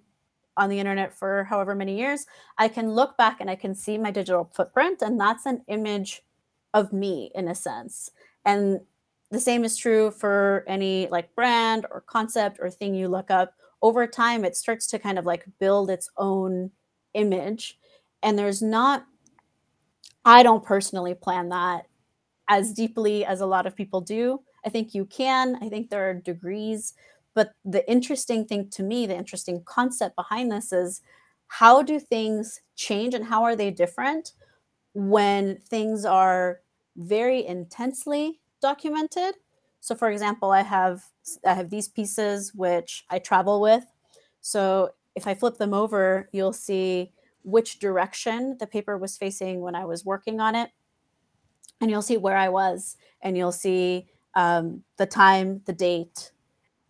on the internet for however many years, I can look back and I can see my digital footprint, and that's an image of me in a sense. And the same is true for any like brand or concept or thing you look up over time it starts to kind of like build its own image and there's not i don't personally plan that as deeply as a lot of people do i think you can i think there are degrees but the interesting thing to me the interesting concept behind this is how do things change and how are they different when things are very intensely documented. So for example, I have I have these pieces which I travel with. So if I flip them over, you'll see which direction the paper was facing when I was working on it. And you'll see where I was and you'll see um, the time, the date,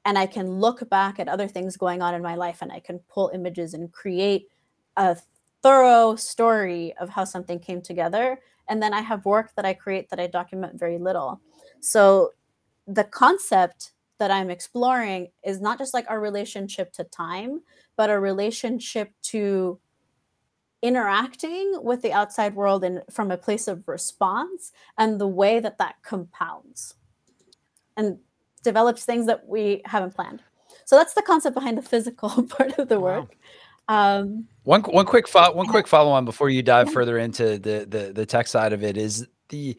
and I can look back at other things going on in my life and I can pull images and create a thorough story of how something came together. And then I have work that I create that I document very little. So the concept that I'm exploring is not just like our relationship to time, but our relationship to interacting with the outside world and from a place of response and the way that that compounds and develops things that we haven't planned. So that's the concept behind the physical part of the work. Um, one one quick fo- one quick follow on before you dive yeah. further into the, the the tech side of it is the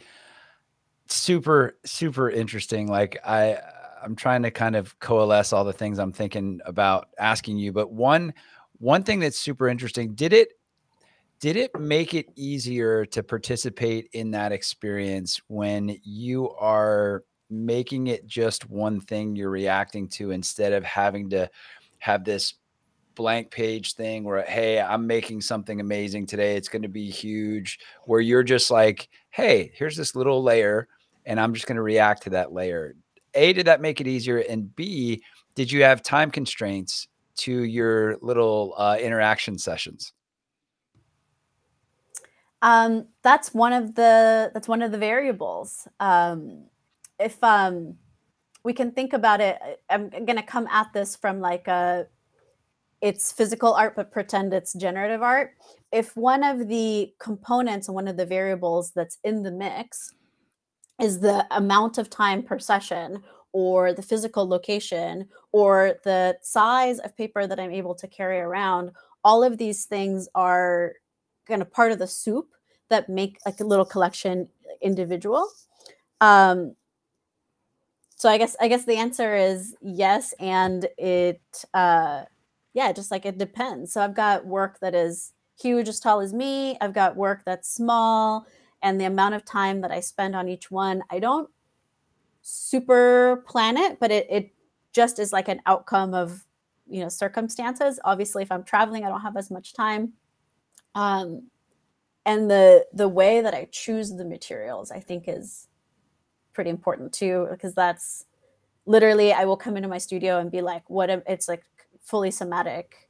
super super interesting. Like I I'm trying to kind of coalesce all the things I'm thinking about asking you, but one one thing that's super interesting did it did it make it easier to participate in that experience when you are making it just one thing you're reacting to instead of having to have this blank page thing where hey i'm making something amazing today. It's going to be huge where you're just like hey here's this little layer and i'm just going to react to that layer. A did that make it easier and b did you have time constraints to your little uh, interaction sessions um, that's one of the that's one of the variables um, if um, we can think about it, I'm going to come at this from like a it's physical art, but pretend it's generative art. If one of the components and one of the variables that's in the mix is the amount of time per session or the physical location or the size of paper that I'm able to carry around, all of these things are kind of part of the soup that make like a little collection individual. Um, so i guess i guess the answer is yes and it uh yeah just like it depends. So i've got work that is huge as tall as me. I've got work that's small and the amount of time that i spend on each one i don't super plan it but it, it just is like an outcome of you know circumstances. Obviously if i'm traveling i don't have as much time um and the the way that i choose the materials i think is pretty important too because that's literally I will come into my studio and be like, what am it's like fully somatic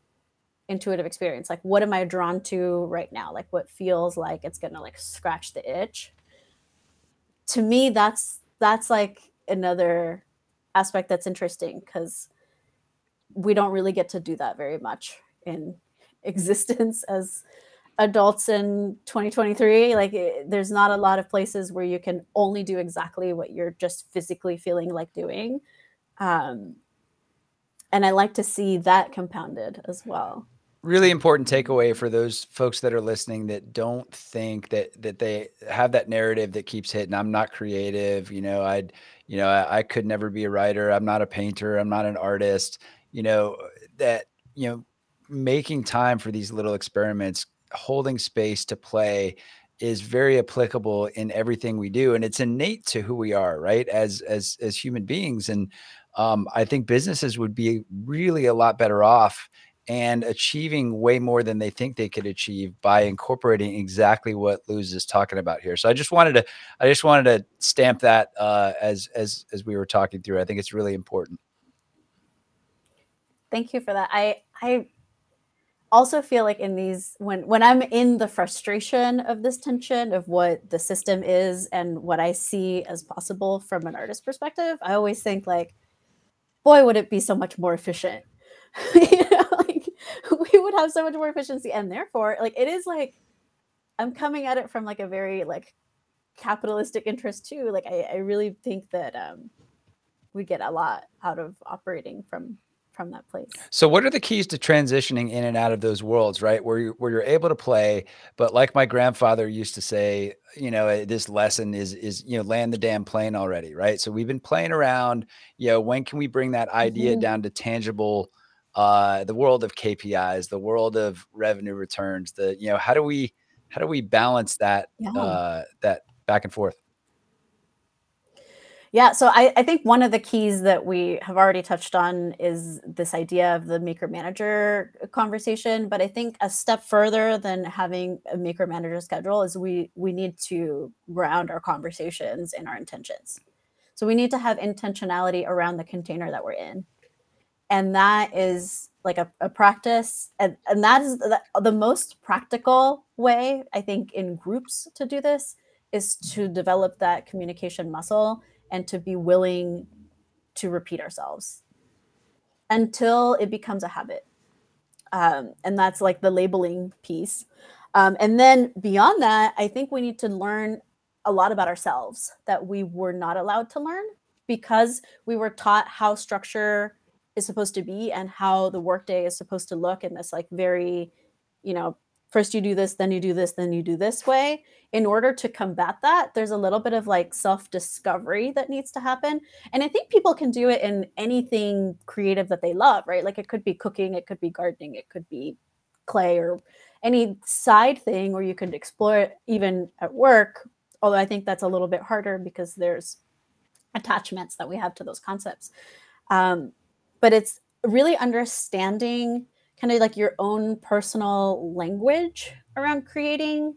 intuitive experience. Like what am I drawn to right now? Like what feels like it's gonna like scratch the itch. To me, that's that's like another aspect that's interesting because we don't really get to do that very much in existence as adults in 2023 like it, there's not a lot of places where you can only do exactly what you're just physically feeling like doing. Um, and i like to see that compounded as well. Really important takeaway for those folks that are listening that don't think that that they have that narrative that keeps hitting i'm not creative you know i'd you know I, I could never be a writer i'm not a painter i'm not an artist you know that you know making time for these little experiments holding space to play is very applicable in everything we do and it's innate to who we are right as as as human beings and um, i think businesses would be really a lot better off and achieving way more than they think they could achieve by incorporating exactly what Luz is talking about here. So I just wanted to, I just wanted to stamp that uh, as as as we were talking through. I think it's really important. Thank you for that. I I also feel like in these when when i'm in the frustration of this tension of what the system is and what i see as possible from an artist perspective i always think like boy would it be so much more efficient. You know like we would have so much more efficiency. And therefore like it is like i'm coming at it from like a very like capitalistic interest too. Like i, I really think that um we get a lot out of operating from from that place. So what are the keys to transitioning in and out of those worlds, right? Where you where you're able to play, but like my grandfather used to say, you know, this lesson is is you know, land the damn plane already, right? So we've been playing around, you know, when can we bring that idea mm-hmm. down to tangible uh the world of KPIs, the world of revenue returns, the you know, how do we how do we balance that yeah. uh that back and forth? Yeah, so I, I think one of the keys that we have already touched on is this idea of the maker manager conversation. But I think a step further than having a maker manager schedule is we we need to ground our conversations in our intentions. So we need to have intentionality around the container that we're in. And that is like a, a practice. And, and that is the, the most practical way, I think, in groups to do this is to develop that communication muscle and to be willing to repeat ourselves until it becomes a habit. Um, and that's like the labeling piece. Um, and then beyond that, I think we need to learn a lot about ourselves that we were not allowed to learn because we were taught how structure is supposed to be and how the workday is supposed to look in this like very, you know, first you do this, then you do this, then you do this way. In order to combat that, there's a little bit of like self discovery that needs to happen. And I think people can do it in anything creative that they love, right? Like it could be cooking, it could be gardening, it could be clay or any side thing, where you can explore it even at work. Although I think that's a little bit harder because there's attachments that we have to those concepts. Um, but it's really understanding kind of like your own personal language around creating,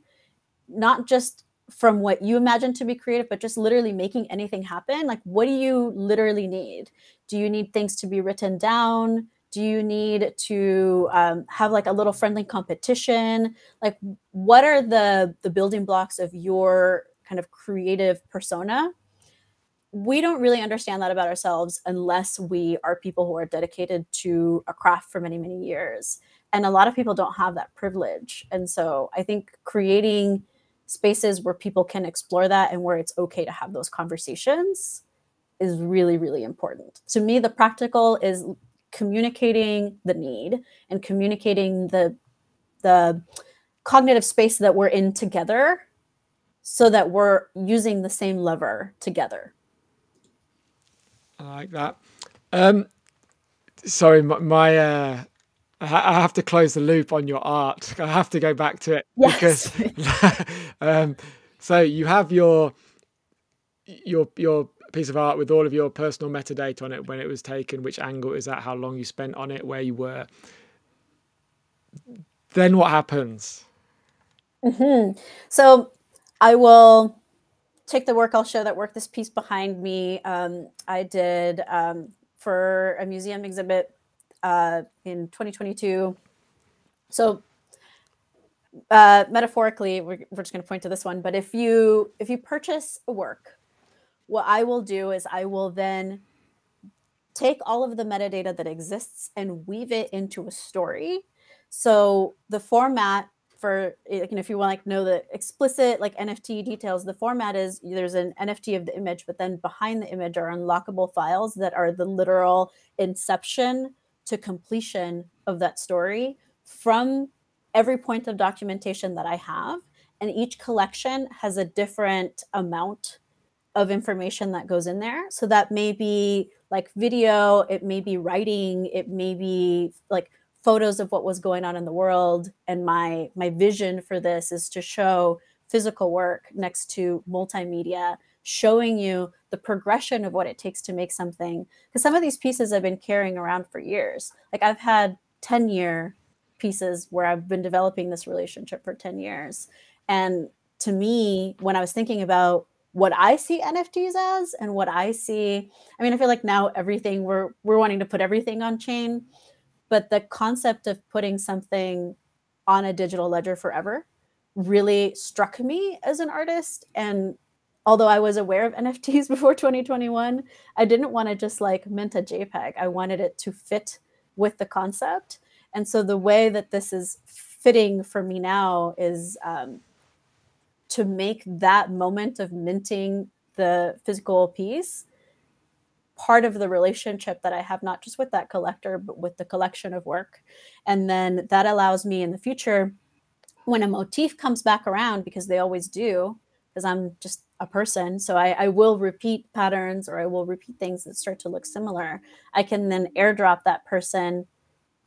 not just from what you imagine to be creative, but just literally making anything happen. Like, what do you literally need? Do you need things to be written down? Do you need to um, have like a little friendly competition? Like, what are the the building blocks of your kind of creative persona? We don't really understand that about ourselves unless we are people who are dedicated to a craft for many many years. And a lot of people don't have that privilege. And so i think creating spaces where people can explore that and where it's okay to have those conversations is really really important. To me the practical is communicating the need and communicating the the cognitive space that we're in together so that we're using the same lever together I like that. Um, sorry, my, my uh, I have to close the loop on your art. I have to go back to it yes. because um, so you have your your your piece of art with all of your personal metadata on it when it was taken, which angle is that, how long you spent on it, where you were. Then what happens? Mm-hmm. So I will take the work, I'll show that work. This piece behind me, um, I did um, for a museum exhibit uh, in 2022. So uh, metaphorically, we're, we're just going to point to this one. But if you if you purchase a work, what I will do is I will then take all of the metadata that exists and weave it into a story. So the format for eh, like, if you want like know the explicit like NFT details, the format is there's an NFT of the image, but then behind the image are unlockable files that are the literal inception to completion of that story from every point of documentation that I have. And each collection has a different amount of information that goes in there. So that may be like video, it may be writing, it may be like photos of what was going on in the world. And my my vision for this is to show physical work next to multimedia showing you the progression of what it takes to make something. Because some of these pieces i've been carrying around for years. Like i've had 10 year pieces where i've been developing this relationship for 10 years. And to me when i was thinking about what I see NFTs as and what I see. I mean, I feel like now everything we're we're wanting to put everything on chain but the concept of putting something on a digital ledger forever really struck me as an artist. And although i was aware of nfts before 2021 i didn't want to just like mint a jpeg. I wanted it to fit with the concept. And so the way that this is fitting for me now is um, to make that moment of minting the physical piece part of the relationship that I have, not just with that collector, but with the collection of work. And then that allows me in the future, when a motif comes back around, because they always do, because I'm just a person. So I, I, will repeat patterns or I will repeat things that start to look similar. I can then airdrop that person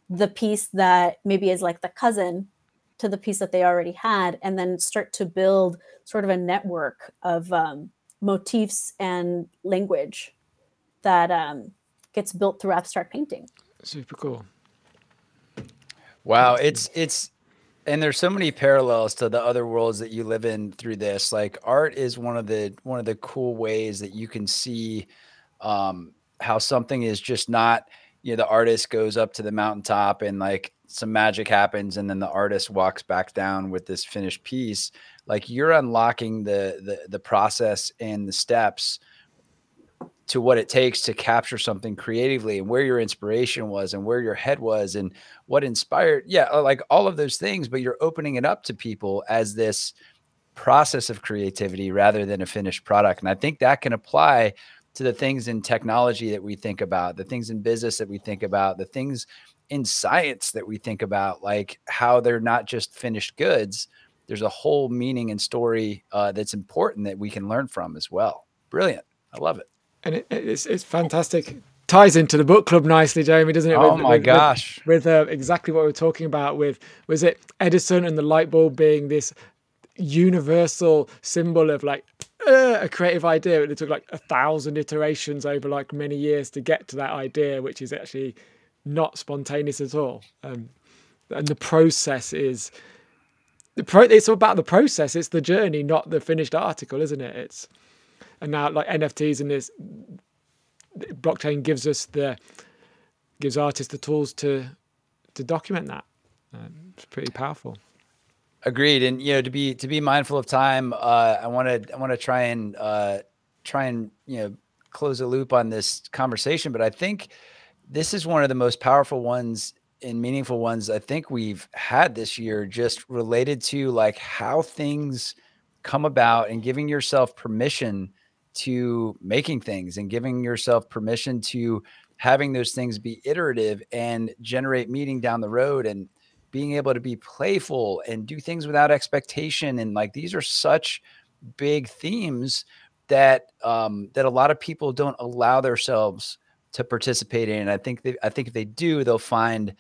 the piece that maybe is like the cousin to the piece that they already had, and then start to build sort of a network of um, motifs and language that um, gets built through abstract painting. Super cool. Wow, it's it's and there's so many parallels to the other worlds that you live in through this. Like art is one of the one of the cool ways that you can see um how something is just not you know the artist goes up to the mountaintop and like some magic happens and then the artist walks back down with this finished piece like you're unlocking the the the process and the steps to what it takes to capture something creatively and where your inspiration was and where your head was and what inspired yeah uh, like all of those things but you're opening it up to people as this process of creativity rather than a finished product. And i think that can apply to the things in technology that we think about the things in business that we think about the things in science that we think about like how they're not just finished goods. There's a whole meaning and story uh, that's important that we can learn from as well. Brilliant. I love it and it, it's it's fantastic. Ties into the book club nicely, Jamie, doesn't it? Oh with, my with, gosh! With, with uh, exactly what we are talking about. With was it Edison and the light bulb being this universal symbol of like uh, a creative idea. It took like a thousand iterations over like many years to get to that idea, which is actually not spontaneous at all. Um, and the process is the pro. It's about the process. It's the journey, not the finished article, isn't it? It's and now like NFTs and this blockchain gives us the gives artists the tools to to document that. Um, it's pretty powerful. Agreed, and you know to be to be mindful of time, uh, I want to I want to try and uh, try and you know close a loop on this conversation, but I think this is one of the most powerful ones and meaningful ones I think we've had this year, just related to like how things come about and giving yourself permission to making things and giving yourself permission to having those things be iterative and generate meaning down the road and being able to be playful and do things without expectation. And like these are such big themes that um that a lot of people don't allow themselves to participate in. And i think they, i think if they do they'll find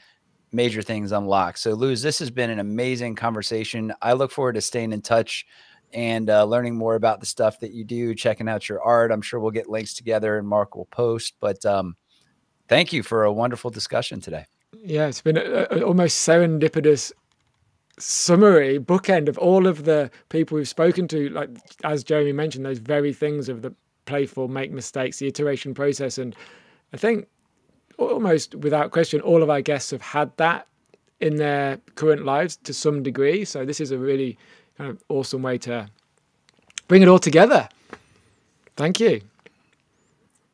major things unlocked. So luz this has been an amazing conversation. I look forward to staying in touch and uh, learning more about the stuff that you do, checking out your art. I'm sure we'll get links together and Mark will post. But um, thank you for a wonderful discussion today. Yeah, it's been a, a, almost serendipitous summary bookend of all of the people we've spoken to. Like as Jeremy mentioned, those very things of the playful, make mistakes, the iteration process, and I think almost without question, all of our guests have had that in their current lives to some degree. So this is a really kind of awesome way to bring it all together. Thank you.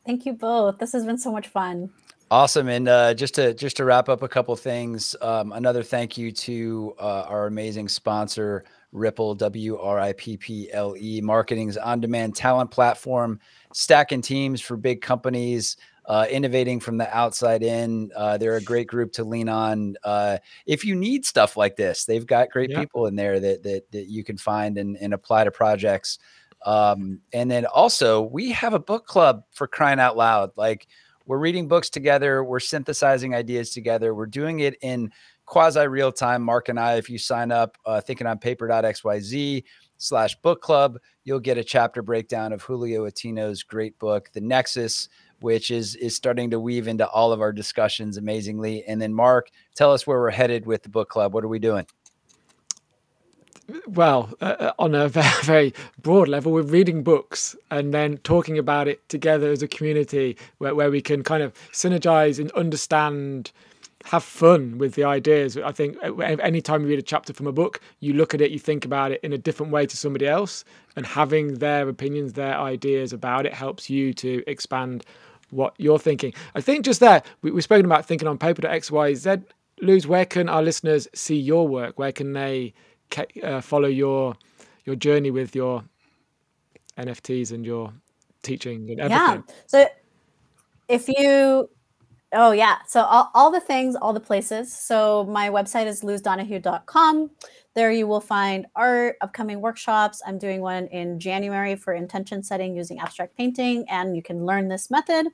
Thank you both. This has been so much fun. Awesome, and uh, just to just to wrap up a couple things, um, another thank you to uh, our amazing sponsor, Wripple W R I P P L E, marketing's on-demand talent platform, stacking teams for big companies uh, innovating from the outside in. Uh, they're a great group to lean on. Uh, if you need stuff like this, they've got great yeah. people in there that, that, that you can find and, and apply to projects. Um, and then also, we have a book club for crying out loud. Like we're reading books together, we're synthesizing ideas together, we're doing it in quasi real time. Mark and I, if you sign up, uh, thinking on paper.xyz slash book club, you'll get a chapter breakdown of Julio Atino's great book, The Nexus which is is starting to weave into all of our discussions amazingly. And then Mark, tell us where we're headed with the book club. What are we doing? Well, uh, uh on a very, very broad level, we're reading books and then talking about it together as a community where, where we can kind of synergize and understand have fun with the ideas. I think uh, anytime you read a chapter from a book, you look at it, you think about it in a different way to somebody else, and having their opinions, their ideas about it helps you to expand what you're thinking. I think just there, we, we've spoken about thinking on paper to X, Y, Z. Luz, where can our listeners see your work? Where can they uh, follow your your journey with your NFTs and your teaching and everything? Yeah. So if you Oh yeah. So all, all the things, all the places. So my website is luzdonahue.com. There you will find art, upcoming workshops. I'm doing one in January for intention setting using abstract painting, and you can learn this method.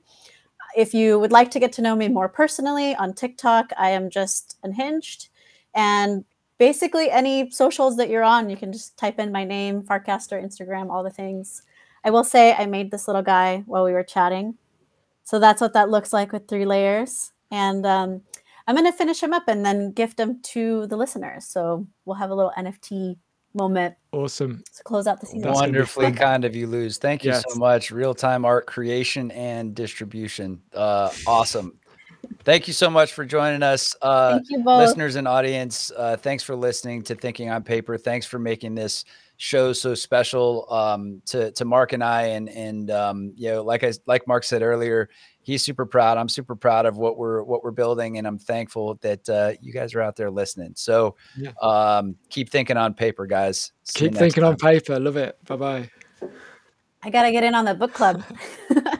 If you would like to get to know me more personally on TikTok, I am just unhinged. And basically any socials that you're on, you can just type in my name, Farcaster, Instagram, all the things. I will say I made this little guy while we were chatting. So that's what that looks like with three layers. And um, I'm going to finish them up and then gift them to the listeners. So we'll have a little NFT moment. Awesome. To close out the season. That's Wonderfully kind of you, Luz. Thank you yes. so much. Real time art creation and distribution. Uh, awesome. Thank you so much for joining us, uh, Thank you both. listeners and audience. Uh, thanks for listening to Thinking on Paper. Thanks for making this show so special um, to to Mark and I. And and um, you know, like I like Mark said earlier, he's super proud. I'm super proud of what we're what we're building, and I'm thankful that uh, you guys are out there listening. So Yeah. um, keep thinking on paper, guys. See Keep next thinking on paper. Love it. Bye bye. I got to get in on the book club.